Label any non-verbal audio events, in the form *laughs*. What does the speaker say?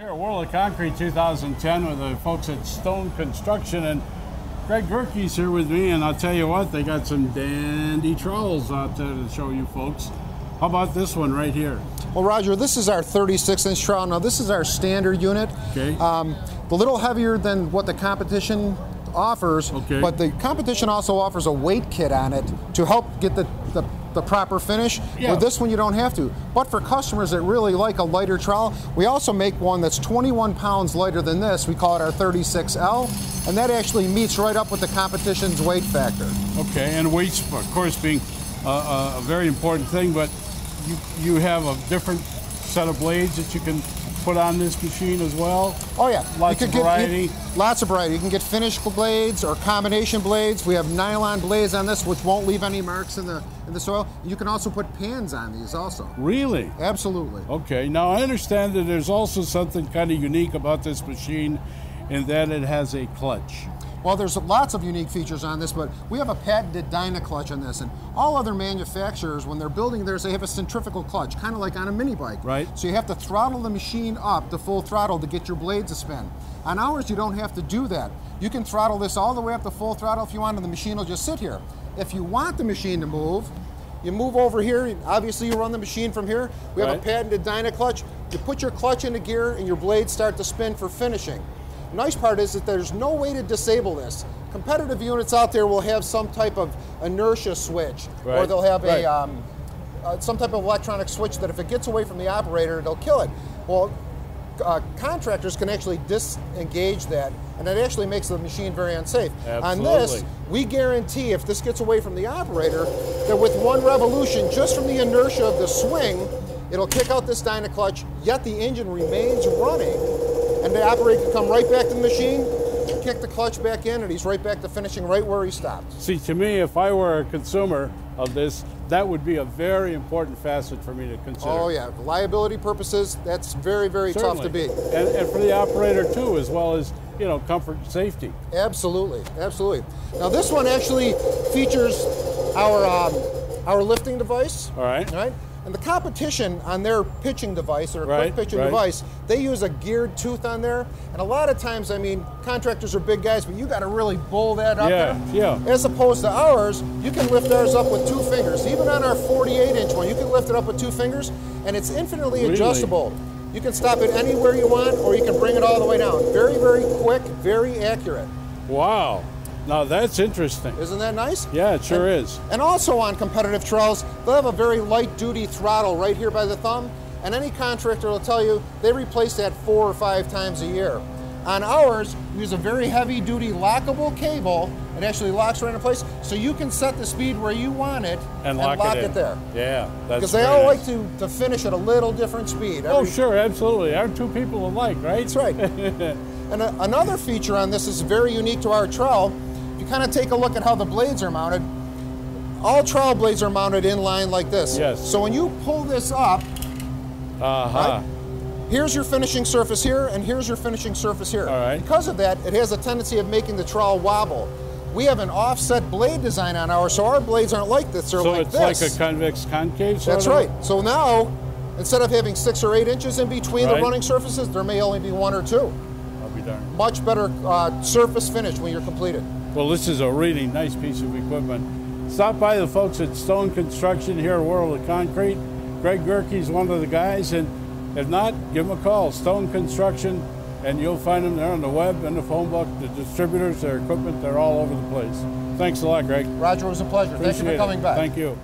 Here, at World of Concrete 2010 with the folks at Stone Construction and Greg Gerke's here with me, and I'll tell you what, they got some dandy trowels out there to show you folks. How about this one right here? Well, Roger, this is our 36 inch trowel. Now, this is our standard unit. Okay. Um, a little heavier than what the competition offers, Okay. but the competition also offers a weight kit on it to help get the, the, the proper finish. Yeah. With this one, you don't have to. But for customers that really like a lighter trowel, we also make one that's 21 pounds lighter than this. We call it our 36L, and that actually meets right up with the competition's weight factor. Okay, and weights, of course, being uh, a very important thing, but you, you have a different set of blades that you can put on this machine as well. Oh yeah, Lots you of variety. Get, lots of variety. You can get finished blades or combination blades. We have nylon blades on this, which won't leave any marks in the in the soil. You can also put pans on these, also. Really? Absolutely. Okay, now I understand that there's also something kind of unique about this machine in that it has a clutch. Well, there's lots of unique features on this, but we have a patented DynaClutch on this, and all other manufacturers, when they're building theirs, they have a centrifugal clutch, kind of like on a mini bike. Right. So you have to throttle the machine up to full throttle to get your blade to spin. On ours, you don't have to do that. You can throttle this all the way up to full throttle if you want, and the machine will just sit here. If you want the machine to move, you move over here. Obviously, you run the machine from here. We have Right. a patented DynaClutch. You put your clutch into gear, and your blades start to spin for finishing. Nice part is that there's no way to disable this. Competitive units out there will have some type of inertia switch, or they'll have right. a um, uh, some type of electronic switch that if it gets away from the operator, it'll kill it. Well, uh, contractors can actually disengage that, and it actually makes the machine very unsafe. On this, we guarantee if this gets away from the operator, that with one revolution, just from the inertia of the swing, it'll kick out this DynaClutch, yet the engine remains running, and the operator can come right back to the machine, kick the clutch back in, and he's right back to finishing right where he stopped. See, to me, if I were a consumer of this, that would be a very important facet for me to consider. Oh yeah, for liability purposes, that's very, very tough to Certainly. beat. And, and for the operator too, as well as, you know, comfort and safety. Absolutely, absolutely. Now this one actually features our um, our lifting device. All right. Right. And the competition on their pitching device or Right, quick pitching right. device, they use a geared tooth on there. And a lot of times, I mean, contractors are big guys, but you got to really bull that up Yeah, there. yeah. As opposed to ours, you can lift ours up with two fingers. Even on our 48 inch one, you can lift it up with two fingers, and it's infinitely Really? adjustable. You can stop it anywhere you want, or you can bring it all the way down. Very, very quick, very accurate. Wow. Now that's interesting. Isn't that nice? Yeah, it sure and, is. And also on competitive trowels, they'll have a very light duty throttle right here by the thumb. And any contractor will tell you they replace that four or five times a year. On ours, we use a very heavy duty lockable cable. It actually locks right in place, so you can set the speed where you want it And lock, it, in. there. Yeah, that's Because they all nice. like to, to finish at a little different speed. Oh, sure, absolutely. Our two people alike, right? That's right. *laughs* and a, another feature on this is very unique to our trowel. Kind of take a look at how the blades are mounted, all trowel blades are mounted in line like this. Yes. So when you pull this up, Uh-huh. here's your finishing surface here, and here's your finishing surface here. All right. Because of that, it has a tendency of making the trowel wobble. We have an offset blade design on ours, so our blades aren't like this. They're So like it's this. like a convex concave That's of? right. So now, instead of having six or eight inches in between Right. the running surfaces, there may only be one or two. I'll be darned. Much better uh, surface finish when you're completed. Well, this is a really nice piece of equipment. Stop by the folks at Stone Construction here at World of Concrete. Greg Gerke's one of the guys, and if not, give them a call. Stone Construction, and you'll find them there on the web and the phone book. The distributors, their equipment, they're all over the place. Thanks a lot, Greg. Roger, it was a pleasure. Thank you Appreciate for it. coming back. Thank you.